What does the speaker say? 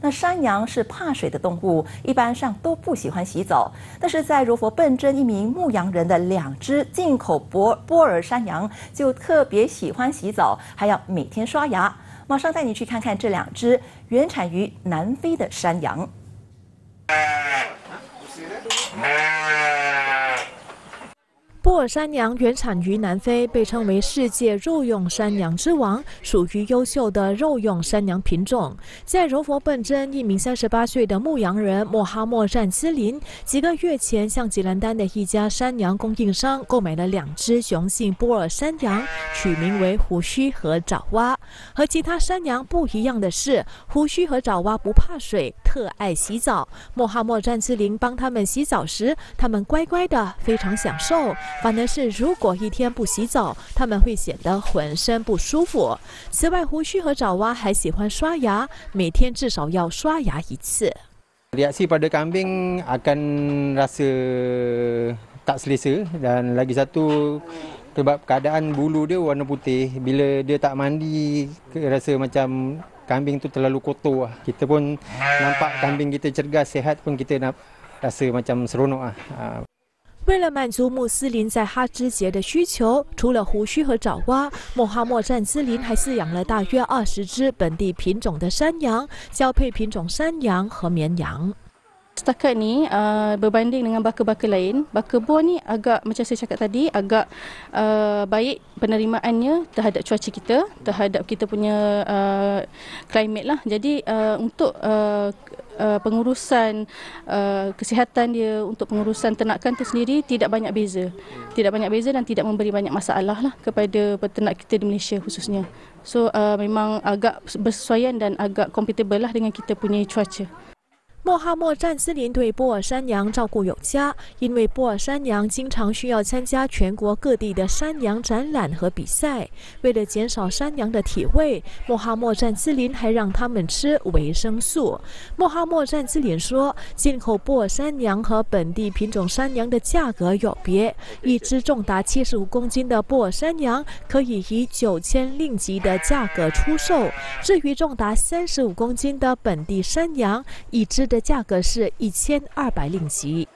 那山羊是怕水的动物，一般上都不喜欢洗澡。但是在柔佛笨珍一名牧羊人的两只进口波波尔山羊就特别喜欢洗澡，还要每天刷牙。马上带你去看看这两只原产于南非的山羊。尔山羊原产于南非，被称为世界肉用山羊之王，属于优秀的肉用山羊品种。在柔佛笨珍，一名三十八岁的牧羊人莫哈默占兹林几个月前向吉兰丹的一家山羊供应商购买了两只雄性波尔山羊，取名为胡须和爪哇。和其他山羊不一样的是，胡须和爪哇不怕水，特爱洗澡。莫哈默占兹林帮他们洗澡时，他们乖乖的，非常享受。反而是，如果一天不洗澡，他们会显得浑身不舒服。此外，胡须和爪哇还喜欢刷牙，每天至少要刷牙一次。Reaksi pada kambing akan rasa tak selesa dan lagi satu sebab keadaan bulu dia warna putih. Bila dia tak mandi, rasa macam kambing tu terlalu kotor. Kita pun nampak kambing kita cergas, sehat pun kita nak rasa macam seronok ah. 为了满足穆斯林在哈芝节的需求，除了胡须和爪哇，穆哈默占斯林还饲养了大约二十只本地品种的山羊，交配品种山羊和绵羊。Setakat ni uh, berbanding dengan baka-baka lain, baka buah ni agak macam saya cakap tadi agak uh, baik penerimaannya terhadap cuaca kita, terhadap kita punya uh, climate lah. Jadi uh, untuk uh, uh, pengurusan uh, kesihatan dia untuk pengurusan ternakan itu sendiri tidak banyak beza. Tidak banyak beza dan tidak memberi banyak masalah lah kepada peternak kita di Malaysia khususnya. So uh, memang agak bersesuaian dan agak compatible lah dengan kita punya cuaca. 莫哈默占斯林对波尔山羊照顾有加，因为波尔山羊经常需要参加全国各地的山羊展览和比赛。为了减少山羊的体味，莫哈默占斯林还让他们吃维生素。莫哈默占斯林说：“进口波尔山羊和本地品种山羊的价格有别，一只重达七十五公斤的波尔山羊可以以九千令吉的价格出售，至于重达三十五公斤的本地山羊，一只的。”价格是一千二百令吉。